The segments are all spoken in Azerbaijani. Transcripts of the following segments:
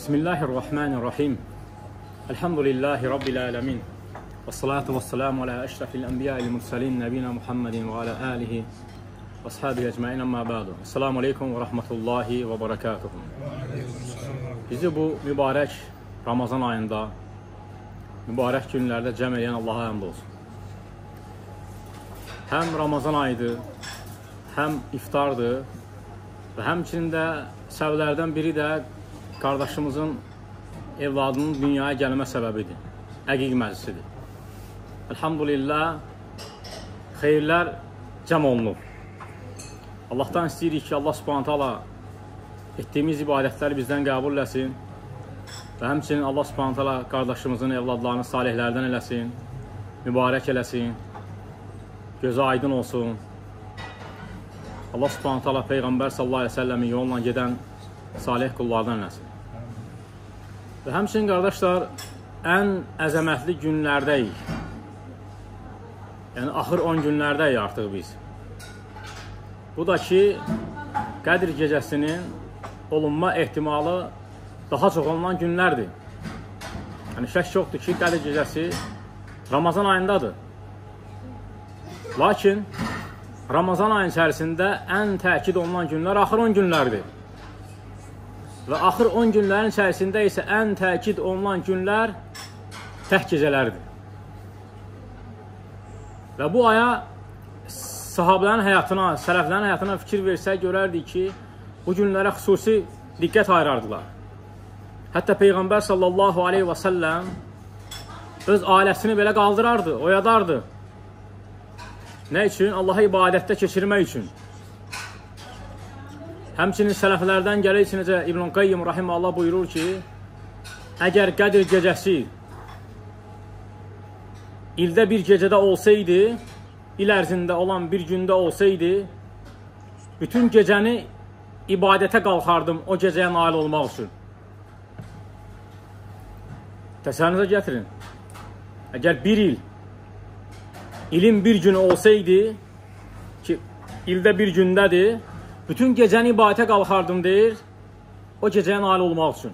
Bismillahirrahmanirrahim. Elhamdülillahi Rabbil alemin. Və salatu və selamu alə əşrafil ənbiyəil mürsəlin nəbinə Muhammedin və alə alihi və ashabi əcməin əmmə bədu. Esselamu aleykum və rahmetullahi və barakatuhu. Bizi bu mübarək Ramazan ayında, mübarək günlərdə cəm edən Allaha həmd olsun. Həm Ramazan ayıdır, həm iftardır və həmçinin də səbəblərdən biri də qardaşımızın evladının dünyaya gəlmə səbəbidir. Əqiq məclisidir. Elhamdülillah, xeyirlər cəm olunub. Allahdan istəyirik ki, Allah subhanət hala etdiyimiz ibadətləri bizdən qəbul eləsin və həmçinin Allah subhanət hala qardaşımızın evladlarını salihlərdən eləsin, mübarək eləsin, gözü aydın olsun. Allah subhanət hala Peyğəmbər sallallahu aleyhi ve səlləmin yolla gedən salih qullardan eləsin. Və həmçinin qardaşlar, ən əzəmətli günlərdəyik. Yəni, axır 10 günlərdəyik artıq biz. Bu da ki, Qədir gecəsinin olunma ehtimalı daha çox olunan günlərdir. Yəni, şək yoxdur ki, Qədir gecəsi Ramazan ayındadır. Lakin, Ramazan ayın içərisində ən təkid olunan günlər axır 10 günlərdir. Və axır 10 günlərin içərisində isə ən təkid olunan günlər tək gecələrdir. Və bu aya sahabələrin həyatına, sələflərin həyatına fikir versək görərdik ki, bu günlərə xüsusi diqqət ayırardılar. Hətta Peyğəmbər sallallahu aleyhi və səlləm öz ailəsini belə qaldırardı, oyadardı. Nə üçün? Allaha ibadətdə keçirmək üçün. Həmçinin sələflərdən gəlir ki, necə İbn Qayyim rahimehullah buyurur ki, əgər Qədir gecəsi ildə bir gecədə olsaydı, il ərzində olan bir gündə olsaydı, bütün gecəni ibadətə qalxardım o gecəyə nail olmaq üçün. Təsəvvürünüzə gətirin. Əgər bir il, ilin bir günü olsaydı, ki, ildə bir gündədir, Bütün gecəni ibadətə qalxardım deyir, o gecəyə nail olmaq üçün.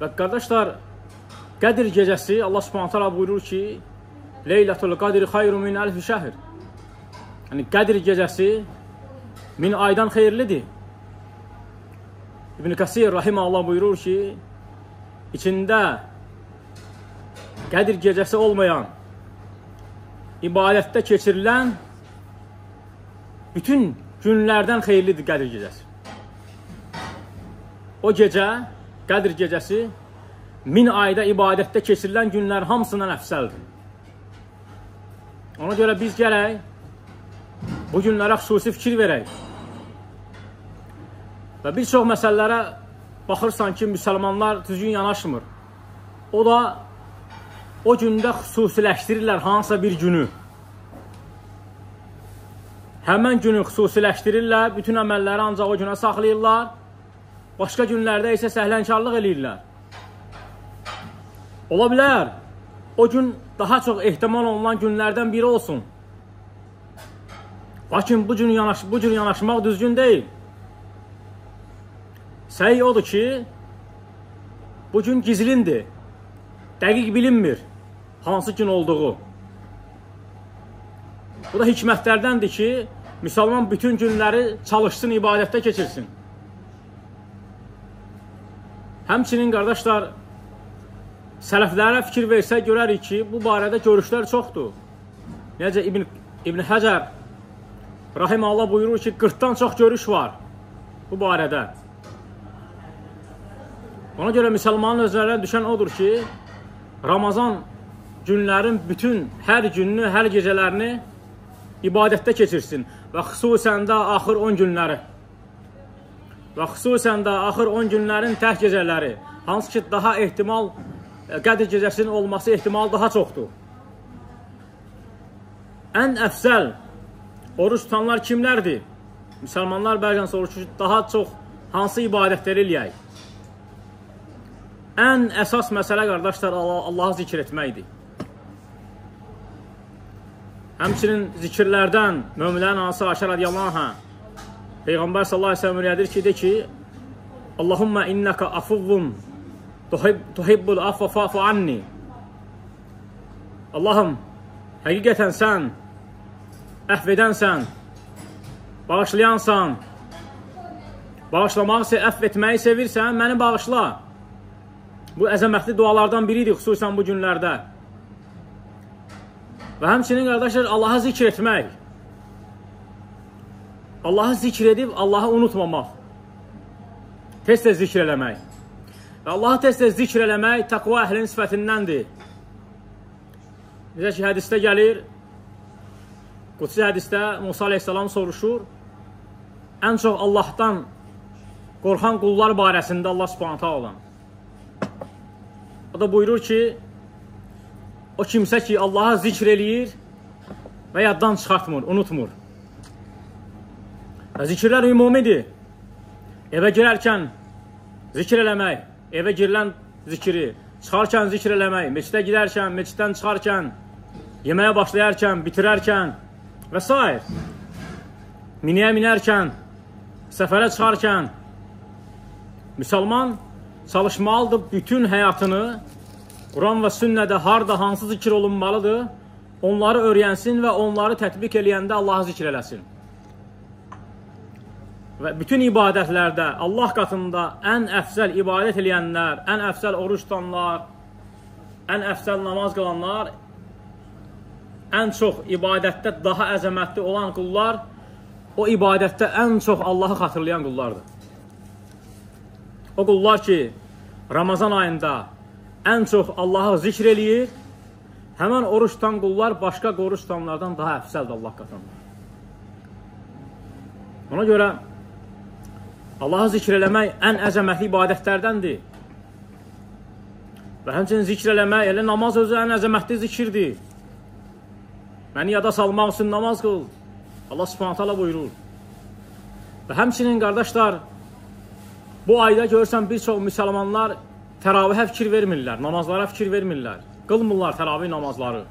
Və qardaşlar, Qədir gecəsi Allah Subhanahu taala buyurur ki, Leylatul Qadri xeyru min alf şəhr. Yəni Qədir gecəsi min aydan xeyirlidir. İbn Kəsir rahimehullah buyurur ki, içində Qədir gecəsi olmayan ibadətdə keçirilən bütün günlərdən xeyirlidir Qədir gecəsi. O gecə, Qədir gecəsi min ayda ibadətdə keçirilən günlər hamısından əfsəldir. Ona görə biz gərək bu günlərə xüsusi fikir verək. Və bir çox məsələlərə baxırsan ki, müsəlmanlar düzgün yanaşmır. O da o gündə xüsusiləşdirirlər hansısa bir günü həmən günü xüsusiləşdirirlər, bütün əməlləri ancaq o günə saxlayırlar, başqa günlərdə isə səhlənkarlıq eləyirlər. Ola bilər, o gün daha çox ehtimal olunan günlərdən biri olsun. Lakin bu, gün yanaş bu cür yanaşmaq düzgün deyil. Səy odur ki, bu gün gizlindir, dəqiq bilinmir hansı gün olduğu. Bu da hikmətlərdəndir ki, müsəlman bütün günləri çalışsın, ibadətdə keçirsin. Həmçinin qardaşlar, sələflərə fikir versək görərik ki, bu barədə görüşlər çoxdur. Necə İbn, İbn Həcər Rahim Allah buyurur ki, 40-dan çox görüş var bu barədə. Ona görə müsəlmanın özlərinə düşən odur ki, Ramazan günlərin bütün hər gününü, hər gecələrini ibadətdə keçirsin və xüsusən də axır 10 günləri və xüsusən də axır 10 günlərin tək gecələri, hansı ki, daha ehtimal, e, Qədir gecəsinin olması ehtimal daha çoxdur. Ən əfsəl oruç tutanlar kimlərdir? Müsəlmanlar bəzən soruşur ki, daha çox hansı ibadətləri eləyək? Ən əsas məsələ, qardaşlar, Allahı zikr etməkdir. Həmçinin zikirlərdən möminlərin anası Ayşə radiyallahu anhə Peyğəmbər sallallahu əleyhi və səlləm öyrədir ki, de ki, Allahumma innaka afuvvun tuhibbul afwa fa'fu anni. Allahım, həqiqətən sən əfv edənsən, bağışlayansan, bağışlamağı, əfv etməyi sevirsən, məni bağışla. Bu əzəmətli dualardan biridir, xüsusən bu günlərdə. Və həmçinin qardaşlar, Allaha zikr etmək. Allahı zikr edib Allahı unutmamaq. Tez-tez zikr eləmək. Və Allahı tez-tez zikr eləmək təqva əhlinin sifətindəndir. Necə ki, hədisdə gəlir, Qudsi hədisdə Musa aleyhissalam soruşur, ən çox Allahdan qorxan qullar barəsində Allah subhanətə olan. O da buyurur ki, o kimsə ki, Allaha zikr eləyir və yaddan çıxartmır, unutmur. Və zikirlər ümumidir. Evə girərkən zikr eləmək, evə girilən zikri, çıxarkən zikr eləmək, meçidə girərkən, meçiddən çıxarkən, yeməyə başlayarkən, bitirərkən və s. Miniyə minərkən, səfərə çıxarkən müsəlman çalışmalıdır bütün həyatını Quran və sünnədə harda hansı zikr olunmalıdır, onları öyrənsin və onları tətbiq eləyəndə Allahı zikr eləsin və bütün ibadətlərdə Allah qatında ən əfsəl ibadət eləyənlər, ən əfsəl oruç tutanlar, ən əfsəl namaz qılanlar, ən çox ibadətdə daha əzəmətli olan qullar o ibadətdə ən çox Allahı xatırlayan qullardır. O qullar ki, Ramazan ayında ən çox Allahı zikr eləyir, həmən oruç tutan qullar başqa oruç tutanlardan daha əfsəldir Allah qatında. Ona görə Allahı zikr eləmək ən əzəmətli ibadətlərdəndir. Və həmçinin zikr eləmək, elə namaz özü ən əzəmətli zikirdir. Məni yada salmaq üçün namaz qıl. Allah subhanət hala buyurur. Və həmçinin qardaşlar, bu ayda görürsən bir çox müsəlmanlar təravihə fikir vermirlər, namazlara fikir vermirlər. Qılmırlar təravih namazları.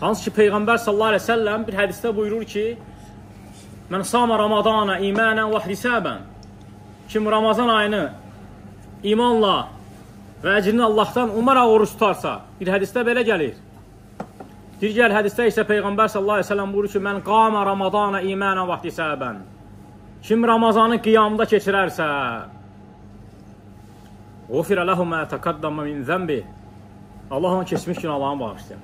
Hansı ki, Peyğəmbər sallallahu aleyhi ve sellem bir hədisdə buyurur ki, Mən sama Ramadana imanən və hisabən. Kim Ramazan ayını imanla və əcrini Allahdan umaraq oruç tutarsa, bir hədisdə belə gəlir. Digər hədisdə isə Peyğəmbər sallallahu əleyhi və səlləm buyurur ki, "Mən qama Ramadana imanən və hisabən." Kim Ramazanı qiyamda keçirərsə, "Ğufira lehu ma taqaddama min zənbi." Allah onun keçmiş günahlarını bağışlayır.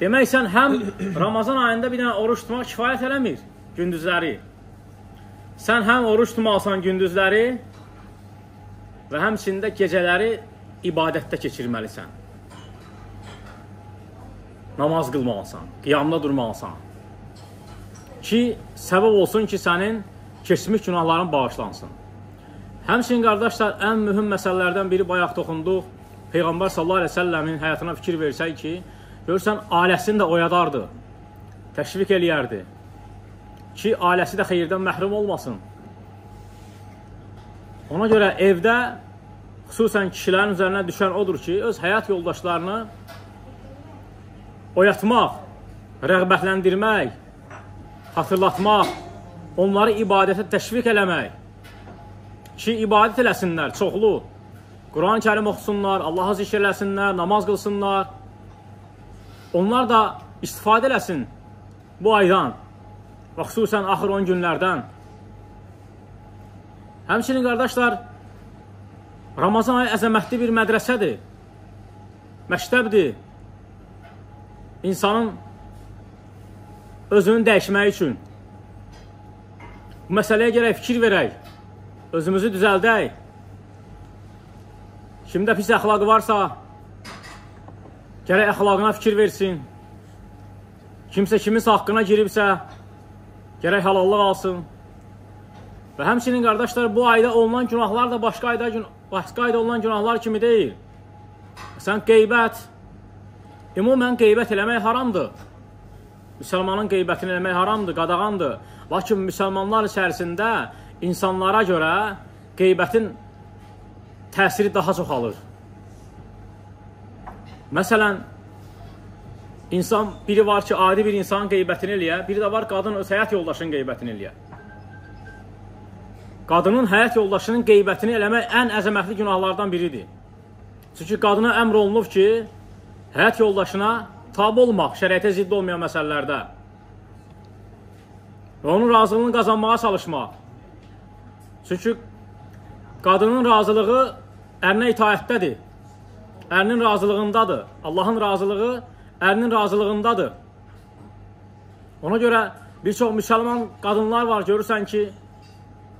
Demək sən həm Ramazan ayında bir dənə oruç tutmaq kifayət eləmir gündüzləri. Sən həm oruç tutmalısan gündüzləri və həmçində gecələri ibadətdə keçirməlisən. Namaz qılmalısan, qiyamda durmalısan. Ki, səbəb olsun ki, sənin keçmiş günahların bağışlansın. Həmçinin qardaşlar, ən mühüm məsələlərdən biri bayaq toxunduq. Peyğəmbər sallallahu əleyhi və səlləmin həyatına fikir versək ki, görürsən ailəsini də oyadardı. Təşviq eləyərdi ki, ailəsi də xeyirdən məhrum olmasın. Ona görə evdə xüsusən kişilərin üzərinə düşən odur ki, öz həyat yoldaşlarını oyatmaq, rəğbətləndirmək, hatırlatmaq, onları ibadətə təşviq eləmək ki, ibadət eləsinlər çoxlu. Quran-ı kərim oxusunlar, Allaha zikr eləsinlər, namaz qılsınlar. Onlar da istifadə eləsin bu aydan və xüsusən axır 10 günlərdən. Həmçinin qardaşlar, Ramazan ayı əzəmətli bir mədrəsədir, məktəbdir. İnsanın özünü dəyişmək üçün. Bu məsələyə gərək fikir verək, özümüzü düzəldək. Kimdə pis əxlaqı varsa, gərək əxlaqına fikir versin. Kimsə kiminsə haqqına giribsə, gərək halallıq alsın. Və həmçinin qardaşlar, bu ayda olunan günahlar da başqa ayda, başqa ayda olunan günahlar kimi deyil. Sən qeybət, ümumən qeybət eləmək haramdır. Müsəlmanın qeybətini eləmək haramdır, qadağandır. Lakin müsəlmanlar içərisində insanlara görə qeybətin təsiri daha çox alır. Məsələn, İnsan biri var ki, adi bir insanın qeybətini eləyə, biri də var qadın öz həyat yoldaşının qeybətini eləyə. qadının həyat yoldaşının qeybətini eləmək ən əzəmətli günahlardan biridir. Çünki qadına əmr olunub ki, həyat yoldaşına tabi olmaq şəriətə zidd olmayan məsələlərdə və onun razılığını qazanmağa çalışmaq. Çünki qadının razılığı ərinə itaətdədir. Ərinin razılığındadır. Allahın razılığı ərinin razılığındadır. Ona görə bir çox müsəlman qadınlar var, görürsən ki,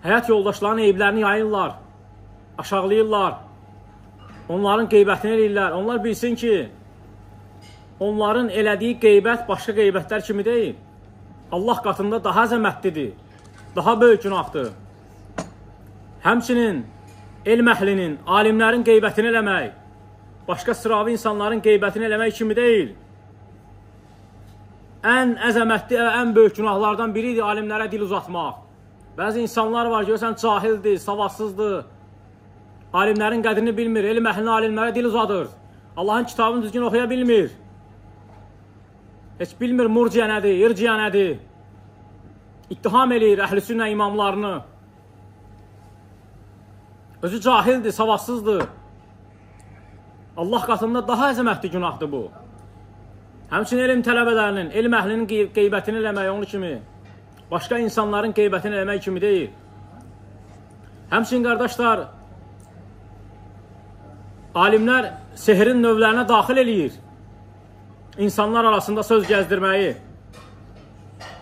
həyat yoldaşlarının eyblərini yayırlar, aşağılayırlar, onların qeybətini eləyirlər. Onlar bilsin ki, onların elədiyi qeybət başqa qeybətlər kimi deyil. Allah qatında daha əzəmətlidir, daha böyük günahdır. Həmçinin elm əhlinin, alimlərin qeybətini eləmək, başqa sıravi insanların qeybətini eləmək kimi deyil. Ən əzəmətli və ən böyük günahlardan biridir alimlərə dil uzatmaq. Bəzi insanlar var, görsən, cahildir, savadsızdır, alimlərin qədrini bilmir, elm əhlinin alimlərə dil uzadır. Allahın kitabını düzgün oxuya bilmir. Heç bilmir murciyə nədir, irciyə nədir. İttiham eləyir əhl-i sünnə imamlarını. Özü cahildir, savadsızdır. Allah qatında daha əzəmətli günahdır bu. Həmçinin elm tələbələrinin, elm əhlinin qeybətini eləmək onun kimi, başqa insanların qeybətini eləmək kimi deyil. Həmçinin qardaşlar, alimlər sehrin növlərinə daxil eləyir. İnsanlar arasında söz gəzdirməyi.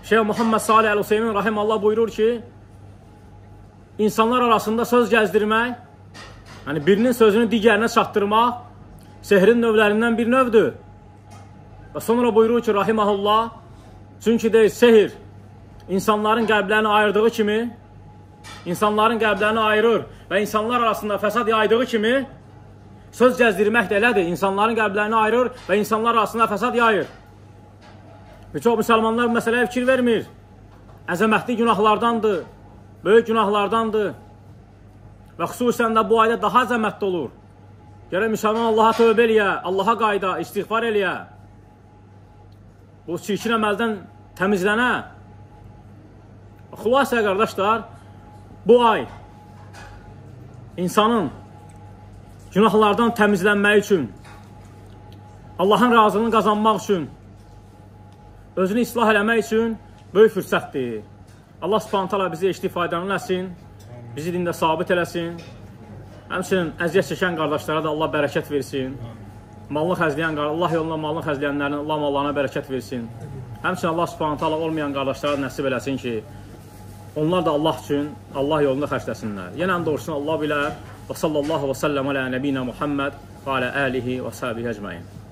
Şeyh Muhammed Salih Əl-Hüseymin Rahim Allah buyurur ki, insanlar arasında söz gəzdirmək, yəni birinin sözünü digərinə çatdırmaq sehrin növlərindən bir növdür. Və sonra buyurur ki, Rahiməhullah, çünki deyir, sehir insanların qəlblərini ayırdığı kimi, insanların qəlblərini ayırır və insanlar arasında fəsad yaydığı kimi, söz gəzdirmək də elədir, insanların qəlblərini ayırır və insanlar arasında fəsad yayır. Bir çox müsəlmanlar məsələyə fikir vermir. Əzəmətli günahlardandır, böyük günahlardandır və xüsusən də bu ayda daha əzəmətli olur. Gərək müsəlman Allaha tövbə eləyə, Allaha qayda, istiğfar eləyə. Bu çirkin əməldən təmizlənə. Xülasə qardaşlar, bu ay insanın günahlardan təmizlənmək üçün, Allahın razılığını qazanmaq üçün, özünü islah eləmək üçün böyük fürsətdir. Allah subhanətələ bizi eşitib faydalanın eləsin, bizi dində sabit eləsin. Həmçinin əziyyət çəkən qardaşlara da Allah bərəkət versin. Malını xəzləyən, Allah yolunda malını xəzləyənlərin Allah mallarına bərəkət versin. Həmçinin Allah subhanətə Allah olmayan qardaşlara nəsib eləsin ki, onlar da Allah üçün Allah yolunda xərcləsinlər. Yenə doğrusunu Allah bilər. Və sallallahu və səlləm alə nəbinə Muhammed və alə əlihi və səhbihi əcməin.